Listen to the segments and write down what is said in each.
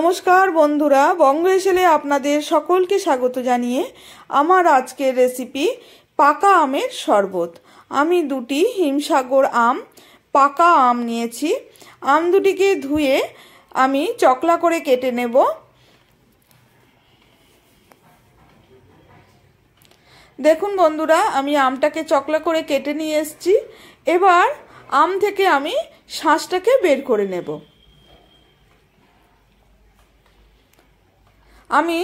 নমস্কার বন্ধুরা বঙ্গ এসেলে আপনাদের সকলকে স্বাগত জানিয়ে আমার আজকের রেসিপি পাকা আমের শরবত। আমি দুটি হিমসাগর আম, পাকা আম নিয়েছি। আম দুটিকে ধুয়ে আমি চকলা করে কেটে নেব। দেখুন বন্ধুরা, আমি আমটাকে চকলা করে কেটে নিয়ে এসেছি। এবার আম থেকে আমি শাঁসটাকে বের করে নেব। আমি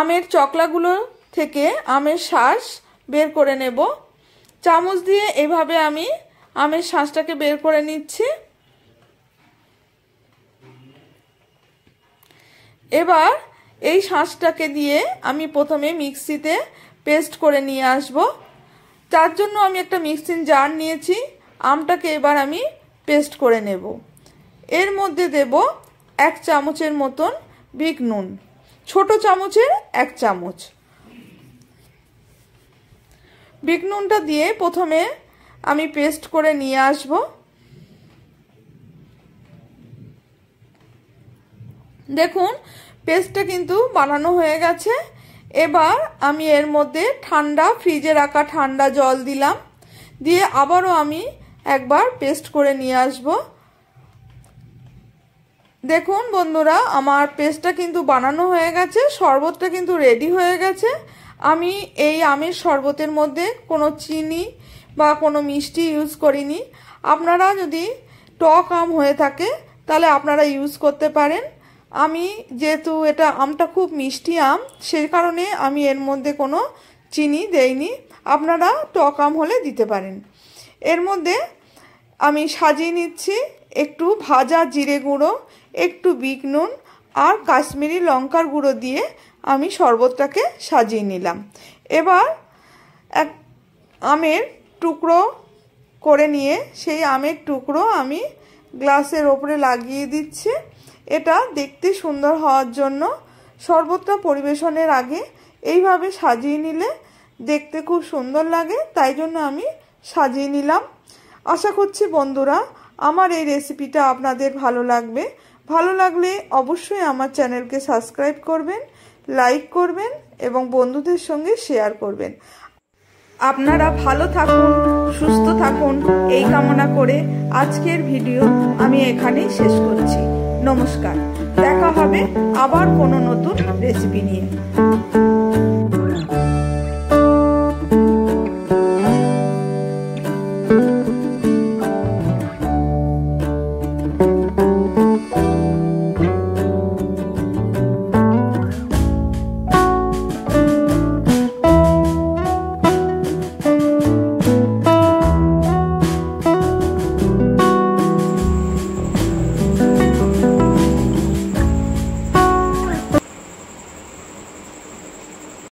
আমের চকলাগুলো থেকে আমের শ্বাস বের করে নেব। চামচ দিয়ে এভাবে আমি আমের শ্বাসটাকে বের করে নিচ্ছি। এবার এই শাঁসটাকে দিয়ে আমি প্রথমে মিক্সিতে পেস্ট করে নিয়ে আসব। তার জন্য আমি একটা মিক্সিং জার নিয়েছি। আমটাকে এবার আমি পেস্ট করে নেব। এর মধ্যে দেব এক চামচের মতন বিগ নুন। ছোট চামচের এক চামচ। বিগ নুনটা দিয়ে প্রথমে আমি পেস্ট করে নিয়ে আসব। দেখুন, পেস্টটা কিন্তু বানানো হয়ে গেছে। এবার আমি এর মধ্যে ঠান্ডা, ফ্রিজে রাখা ঠান্ডা জল দিলাম। দিয়ে আবারও আমি একবার পেস্ট করে নিয়ে আসব। দেখুন বন্ধুরা, আমার পেস্টটা কিন্তু বানানো হয়ে গেছে, শরবতটা কিন্তু রেডি হয়ে গেছে। আমি এই আমের শরবতের মধ্যে কোনো চিনি বা কোনো মিষ্টি ইউজ করিনি। আপনারা যদি টক আম হয়ে থাকে, তাহলে আপনারা ইউজ করতে পারেন। আমি যেহেতু এটা আমটা খুব মিষ্টি আম, সেই কারণে আমি এর মধ্যে কোনো চিনি দেইনি। আপনারা টক আম হলে দিতে পারেন। এর মধ্যে আমি সাজিয়ে নিচ্ছি একটু ভাজা জিরে গুঁড়ো একটু বিট নুন আর কাশ্মীরি লঙ্কার গুঁড়ো দিয়ে আমি শরবতটাকে সাজিয়ে নিলাম। এবার এক আমের টুকরো করে নিয়ে সেই আমের টুকরো আমি গ্লাসের ওপরে লাগিয়ে দিচ্ছি। এটা দেখতে সুন্দর হওয়ার জন্য শরবতটা পরিবেশনের আগে এইভাবে সাজিয়ে নিলে দেখতে খুব সুন্দর লাগে, তাই জন্য আমি সাজিয়ে নিলাম। আশা করছি বন্ধুরা, আমার এই রেসিপিটা আপনাদের ভালো লাগবে। ভালো লাগলে অবশ্যই আমার চ্যানেলকে সাবস্ক্রাইব করবেন, লাইক করবেন এবং বন্ধুদের সঙ্গে শেয়ার করবেন। আপনারা ভালো থাকুন, সুস্থ থাকুন, এই কামনা করে আজকের ভিডিও আমি এখানেই শেষ করছি। নমস্কার। দেখা হবে আবার কোনো নতুন রেসিপি নিয়ে।